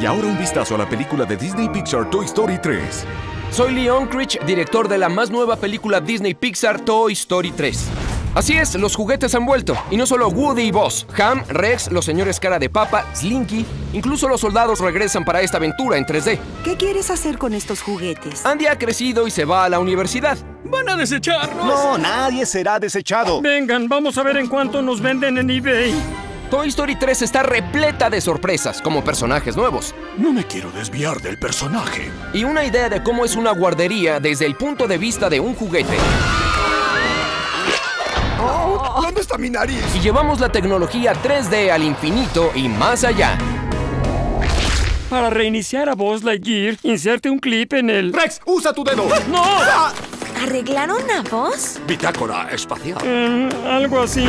Y ahora un vistazo a la película de Disney Pixar Toy Story 3. Soy Leon Critch, director de la más nueva película Disney Pixar Toy Story 3. Así es, los juguetes han vuelto. Y no solo Woody y Buzz, Ham, Rex, los señores cara de papa, Slinky, incluso los soldados regresan para esta aventura en 3D. ¿Qué quieres hacer con estos juguetes? Andy ha crecido y se va a la universidad. ¿Van a desecharnos? No, nadie será desechado. Vengan, vamos a ver en cuánto nos venden en eBay. Toy Story 3 está repleta de sorpresas, como personajes nuevos. No me quiero desviar del personaje. Y una idea de cómo es una guardería desde el punto de vista de un juguete. Oh, ¿Dónde está mi nariz? Y llevamos la tecnología 3D al infinito y más allá. Para reiniciar a Buzz Lightyear, inserte un clip en el... ¡Rex, usa tu dedo! ¡No! ¿Arreglaron a vos? Bitácora espacial. Eh, algo así.